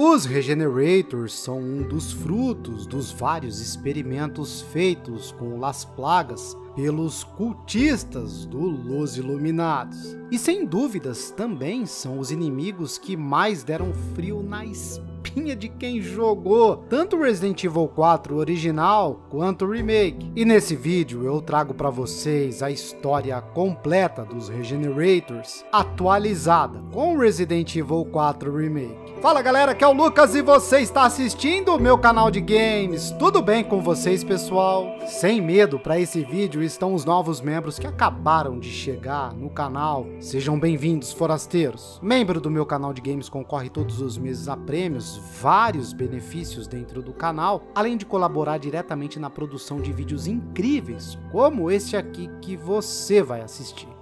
Os Regenerators são um dos frutos dos vários experimentos feitos com Las Plagas pelos cultistas do Los Iluminados. E sem dúvidas também são os inimigos que mais deram frio na espinha de quem jogou tanto Resident Evil 4 original quanto o remake. E nesse vídeo eu trago para vocês a história completa dos Regenerators, atualizada com Resident Evil 4 Remake. Fala galera, aqui é o Lucas e você está assistindo o meu canal de games. Tudo bem com vocês, pessoal? Sem medo, para esse vídeo estão os novos membros que acabaram de chegar no canal. Sejam bem-vindos, forasteiros. Membro do meu canal de games concorre todos os meses a prêmios, vários benefícios dentro do canal, além de colaborar diretamente na produção de vídeos incríveis, como este aqui que você vai assistir.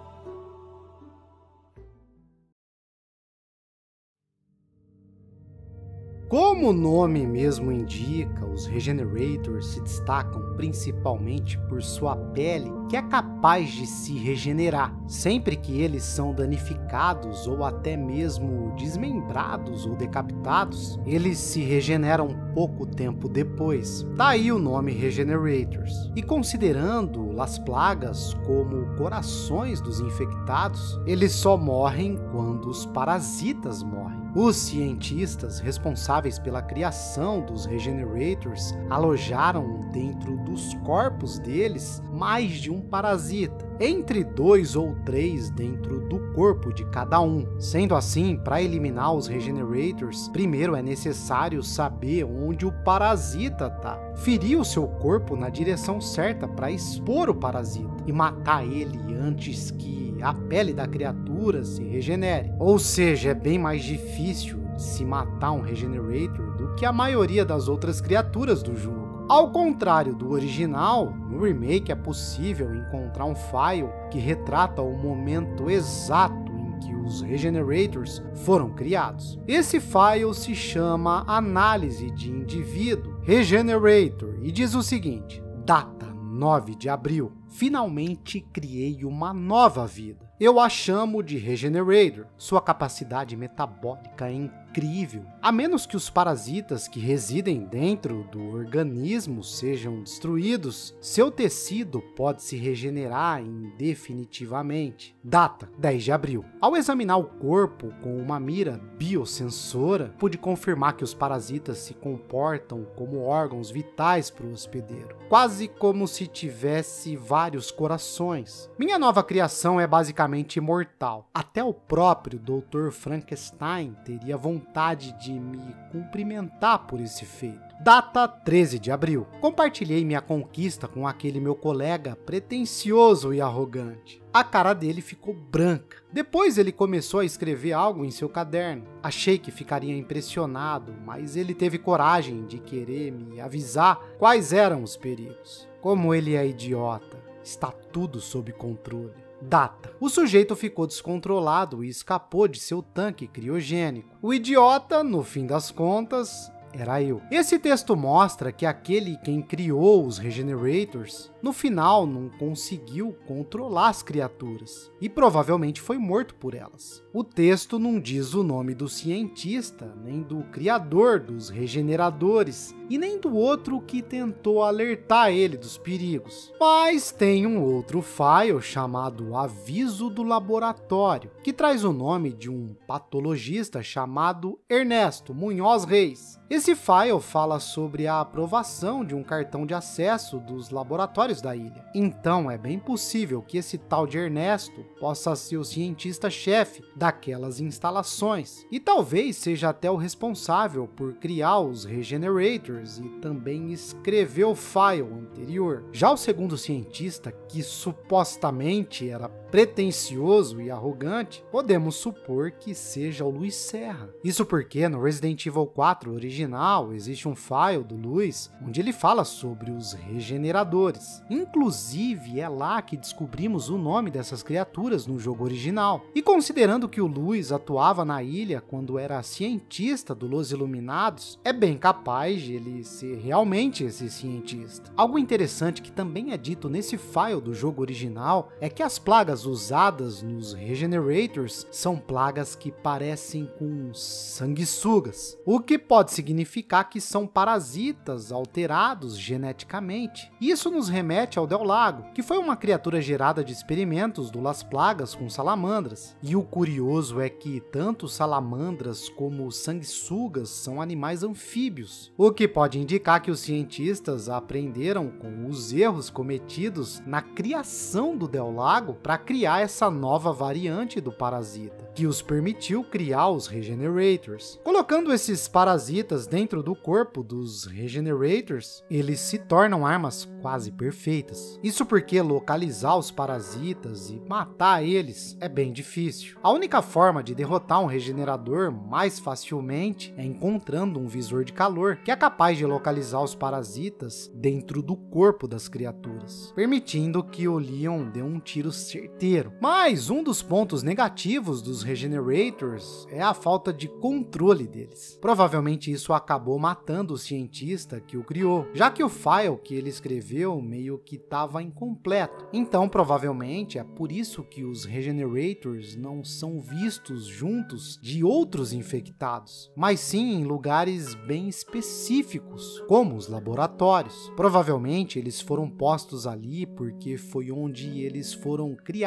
Como o nome mesmo indica, os Regenerators se destacam principalmente por sua pele, que é capaz de se regenerar. Sempre que eles são danificados ou até mesmo desmembrados ou decapitados, eles se regeneram pouco tempo depois. Daí o nome Regenerators. E considerando as plagas como corações dos infectados, eles só morrem quando os parasitas morrem. Os cientistas responsáveis pela criação dos Regenerators alojaram dentro dos corpos deles mais de um parasita, entre dois ou três dentro do corpo de cada um. Sendo assim, para eliminar os Regenerators, primeiro é necessário saber onde o parasita está. Ferir o seu corpo na direção certa para expor o parasita e matar ele antes que a pele da criatura se regenere. Ou seja, é bem mais difícil se matar um Regenerator do que a maioria das outras criaturas do jogo. Ao contrário do original, no remake é possível encontrar um file que retrata o momento exato em que os Regenerators foram criados. Esse file se chama Análise de Indivíduo Regenerator e diz o seguinte: data 9 de abril finalmente criei uma nova vida. Eu a chamo de Regenerator. Sua capacidade metabólica é incrível. A menos que os parasitas que residem dentro do organismo sejam destruídos, seu tecido pode se regenerar indefinitivamente. Data 10 de abril. Ao examinar o corpo com uma mira biosensora, pude confirmar que os parasitas se comportam como órgãos vitais para o hospedeiro, quase como se tivesse vários corações. Minha nova criação é basicamente imortal. Até o próprio Dr. Frankenstein teria vontade de me cumprimentar por esse feito. Data 13 de abril. Compartilhei minha conquista com aquele meu colega pretensioso e arrogante. A cara dele ficou branca. Depois ele começou a escrever algo em seu caderno. Achei que ficaria impressionado, mas ele teve coragem de querer me avisar quais eram os perigos. Como ele é idiota. Está tudo sob controle. Data. O sujeito ficou descontrolado e escapou de seu tanque criogênico. O idiota, no fim das contas, era eu. Esse texto mostra que aquele quem criou os Regenerators, no final não conseguiu controlar as criaturas e provavelmente foi morto por elas. O texto não diz o nome do cientista, nem do criador dos regeneradores, e nem do outro que tentou alertar ele dos perigos. Mas tem um outro file chamado Aviso do Laboratório, que traz o nome de um patologista chamado Ernesto Munhoz Reis. Esse file fala sobre a aprovação de um cartão de acesso dos laboratórios da ilha. Então é bem possível que esse tal de Ernesto possa ser o cientista-chefe daquelas instalações, e talvez seja até o responsável por criar os Regenerators e também escrever o file anterior. Já o segundo cientista, que supostamente era pretensioso e arrogante, podemos supor que seja o Luiz Serra. Isso porque no Resident Evil 4 original existe um file do Luiz onde ele fala sobre os regeneradores. Inclusive é lá que descobrimos o nome dessas criaturas no jogo original. E considerando que o Luiz atuava na ilha quando era cientista do Los Iluminados, é bem capaz de ele ser realmente esse cientista. Algo interessante que também é dito nesse file do jogo original é que as plagas pragas usadas nos Regenerators são plagas que parecem com sanguessugas, o que pode significar que são parasitas alterados geneticamente. Isso nos remete ao Del Lago, que foi uma criatura gerada de experimentos do Las Plagas com salamandras. E o curioso é que tanto salamandras como sanguessugas são animais anfíbios, o que pode indicar que os cientistas aprenderam com os erros cometidos na criação do Del Lago para criar essa nova variante do parasita, que os permitiu criar os Regenerators. Colocando esses parasitas dentro do corpo dos Regenerators, eles se tornam armas quase perfeitas. Isso porque localizar os parasitas e matar eles é bem difícil. A única forma de derrotar um regenerador mais facilmente é encontrando um visor de calor que é capaz de localizar os parasitas dentro do corpo das criaturas, permitindo que o Leon dê um tiro certeiro. Mas um dos pontos negativos dos Regenerators é a falta de controle deles. Provavelmente isso acabou matando o cientista que o criou, já que o file que ele escreveu meio que estava incompleto. Então, provavelmente é por isso que os Regenerators não são vistos juntos de outros infectados, mas sim em lugares bem específicos, como os laboratórios. Provavelmente eles foram postos ali porque foi onde eles foram criados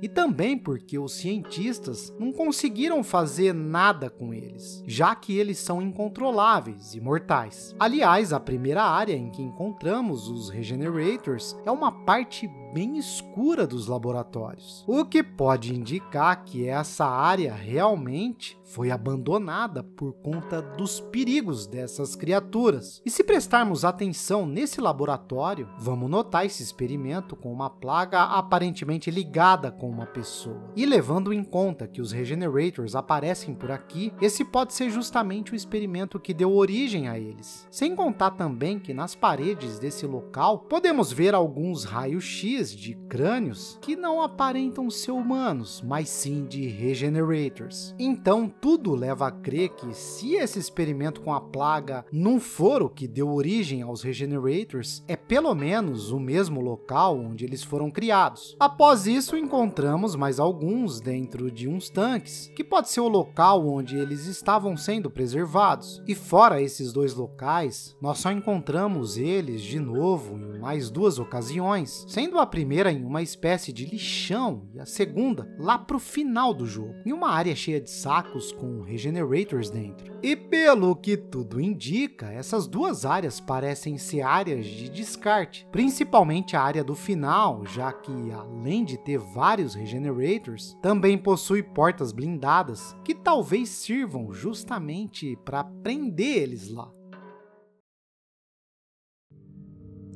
e também porque os cientistas não conseguiram fazer nada com eles, já que eles são incontroláveis e mortais. Aliás, a primeira área em que encontramos os Regenerators é uma parte bem escura dos laboratórios, o que pode indicar que essa área realmente foi abandonada por conta dos perigos dessas criaturas. E se prestarmos atenção nesse laboratório, vamos notar esse experimento com uma plaga aparentemente ligada com uma pessoa. E levando em conta que os Regenerators aparecem por aqui, esse pode ser justamente o experimento que deu origem a eles. Sem contar também que nas paredes desse local podemos ver alguns raios-x de crânios que não aparentam ser humanos, mas sim de Regenerators. Então tudo leva a crer que se esse experimento com a plaga não for o que deu origem aos Regenerators, é pelo menos o mesmo local onde eles foram criados. Após isso, encontramos mais alguns dentro de uns tanques, que pode ser o local onde eles estavam sendo preservados. E fora esses dois locais, nós só encontramos eles de novo em mais duas ocasiões, sendo a primeira em uma espécie de lixão e a segunda lá pro final do jogo, em uma área cheia de sacos com regenerators dentro. E pelo que tudo indica, essas duas áreas parecem ser áreas de descarte, principalmente a área do final, já que além de ter vários regenerators, também possui portas blindadas que talvez sirvam justamente para prender eles lá.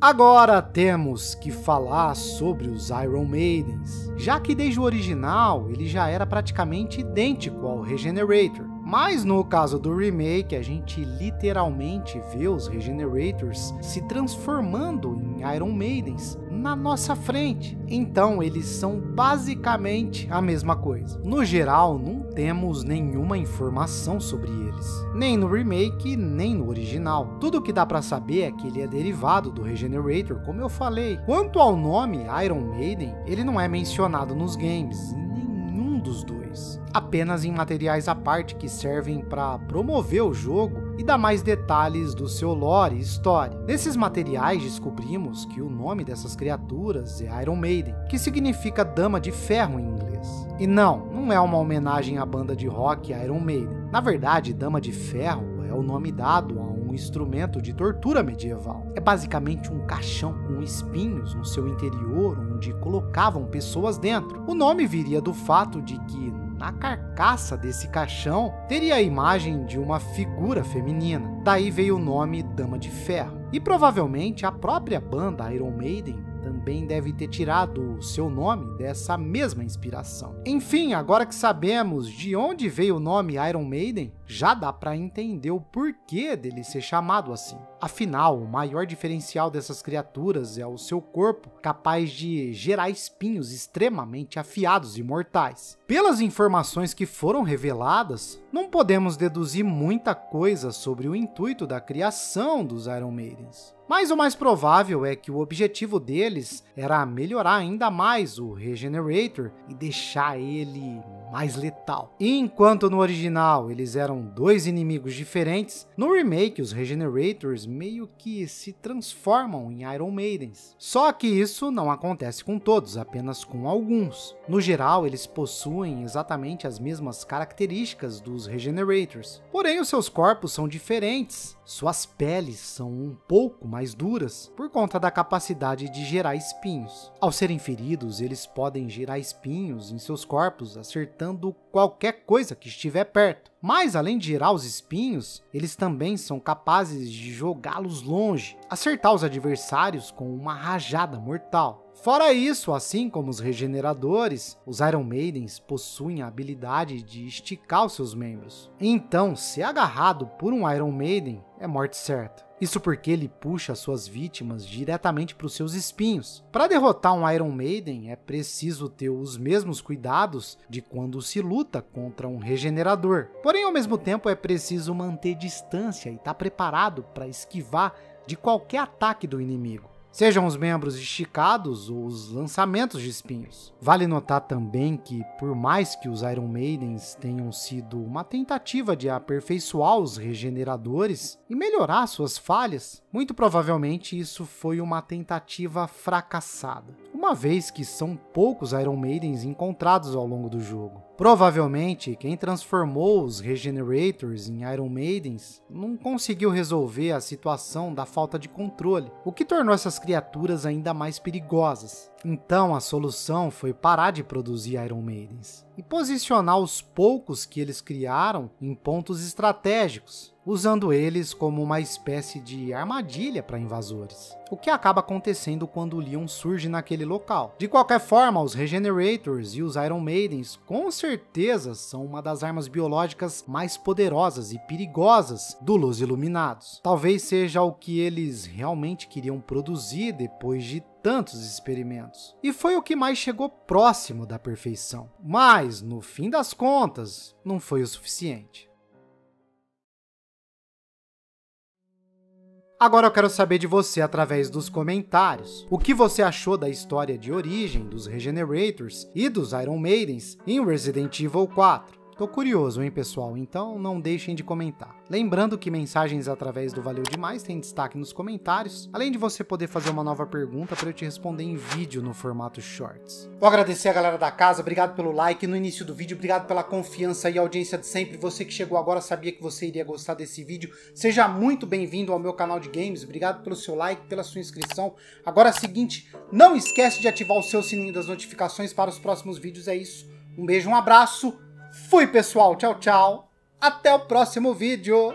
Agora temos que falar sobre os Iron Maidens, já que desde o original ele já era praticamente idêntico ao Regenerator. Mas no caso do remake, a gente literalmente vê os Regenerators se transformando em Iron Maidens na nossa frente. Então eles são basicamente a mesma coisa. No geral, não temos nenhuma informação sobre eles, nem no remake, nem no original. Tudo que dá para saber é que ele é derivado do Regenerator, como eu falei. Quanto ao nome Iron Maiden, ele não é mencionado nos games, nenhum dos dois apenas em materiais à parte que servem para promover o jogo e dar mais detalhes do seu lore e história. Nesses materiais descobrimos que o nome dessas criaturas é Iron Maiden, que significa Dama de Ferro em inglês. E não, não é uma homenagem à banda de rock Iron Maiden. Na verdade, Dama de Ferro é o nome dado a um instrumento de tortura medieval. É basicamente um caixão com espinhos no seu interior onde colocavam pessoas dentro. O nome viria do fato de que na carcaça desse caixão teria a imagem de uma figura feminina. Daí veio o nome Dama de Ferro. E provavelmente a própria banda Iron Maiden também deve ter tirado o seu nome dessa mesma inspiração. Enfim, agora que sabemos de onde veio o nome Iron Maiden, já dá para entender o porquê dele ser chamado assim. Afinal, o maior diferencial dessas criaturas é o seu corpo, capaz de gerar espinhos extremamente afiados e mortais. Pelas informações que foram reveladas, não podemos deduzir muita coisa sobre o intuito da criação dos Iron Maidens. Mas o mais provável é que o objetivo deles era melhorar ainda mais o Regenerator e deixar ele mais letal. Enquanto no original eles eram dois inimigos diferentes, no remake os Regenerators meio que se transformam em Iron Maidens. Só que isso não acontece com todos, apenas com alguns. No geral, eles possuem exatamente as mesmas características dos Regenerators, porém os seus corpos são diferentes. Suas peles são um pouco mais duras por conta da capacidade de gerar espinhos. Ao serem feridos, eles podem gerar espinhos em seus corpos, acertando qualquer coisa que estiver perto. Mas além de gerar os espinhos, eles também são capazes de jogá-los longe, acertar os adversários com uma rajada mortal. Fora isso, assim como os regeneradores, os Iron Maidens possuem a habilidade de esticar os seus membros. Então, ser agarrado por um Iron Maiden é morte certa. Isso porque ele puxa suas vítimas diretamente para os seus espinhos. Para derrotar um Iron Maiden, é preciso ter os mesmos cuidados de quando se luta contra um regenerador. Porém, ao mesmo tempo, é preciso manter distância e estar tá preparado para esquivar de qualquer ataque do inimigo sejam os membros esticados ou os lançamentos de espinhos. Vale notar também que, por mais que os Iron Maidens tenham sido uma tentativa de aperfeiçoar os regeneradores e melhorar suas falhas, muito provavelmente isso foi uma tentativa fracassada, uma vez que são poucos Iron Maidens encontrados ao longo do jogo. Provavelmente, quem transformou os Regenerators em Iron Maidens não conseguiu resolver a situação da falta de controle, o que tornou essas criaturas ainda mais perigosas. Então a solução foi parar de produzir Iron Maidens e posicionar os poucos que eles criaram em pontos estratégicos, usando eles como uma espécie de armadilha para invasores. O que acaba acontecendo quando Leon surge naquele local. De qualquer forma, os Regenerators e os Iron Maidens com certeza são uma das armas biológicas mais poderosas e perigosas do Los Iluminados. Talvez seja o que eles realmente queriam produzir depois de tantos experimentos. E foi o que mais chegou próximo da perfeição. Mas, no fim das contas, não foi o suficiente. Agora eu quero saber de você através dos comentários. O que você achou da história de origem dos Regenerators e dos Iron Maidens em Resident Evil 4? Tô curioso, hein, pessoal? Então não deixem de comentar. Lembrando que mensagens através do Valeu Demais tem destaque nos comentários, além de você poder fazer uma nova pergunta para eu te responder em vídeo no formato Shorts. Vou agradecer a galera da casa, obrigado pelo like no início do vídeo, obrigado pela confiança e audiência de sempre. Você que chegou agora sabia que você iria gostar desse vídeo. Seja muito bem-vindo ao meu canal de games, obrigado pelo seu like, pela sua inscrição. Agora é o seguinte, não esquece de ativar o seu sininho das notificações para os próximos vídeos, é isso. Um beijo, um abraço Fui, pessoal. Tchau, tchau. Até o próximo vídeo.